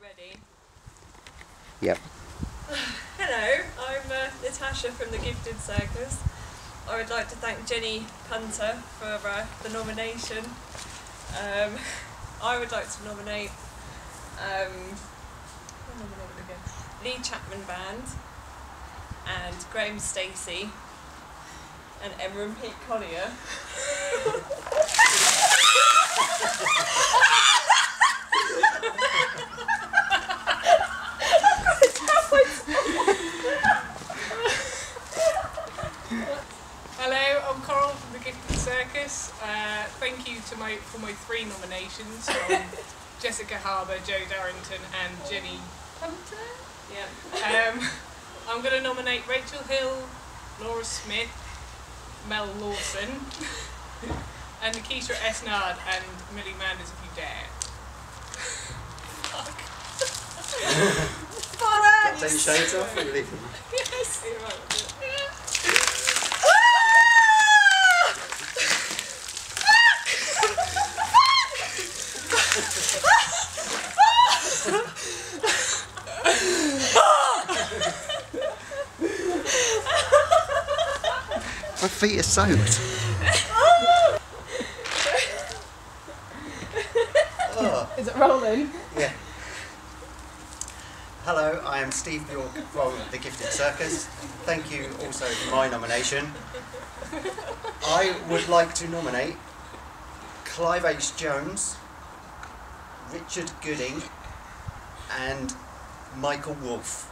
ready? Yep. Hello, I'm uh, Natasha from the Gifted Circus. I would like to thank Jenny Punter for uh, the nomination. Um, I would like to nominate um, who nominated again? Lee Chapman Band and Graham Stacey and Emma Pete Collier. Hello, I'm Coral from the Gifted Circus. Uh, thank you to my for my three nominations from Jessica Harbour, Joe Darrington, and Jenny Punter. Yeah. Um, I'm going to nominate Rachel Hill, Laura Smith, Mel Lawson, and Nikisha Esnard and Millie Manders if you dare. Take your shades off and leave them. Yes. My feet are soaked. oh, Is it rolling? yeah. Hello, I am Steve Bjorck from The Gifted Circus. Thank you also for my nomination. I would like to nominate Clive H. Jones, Richard Gooding, and Michael Wolff.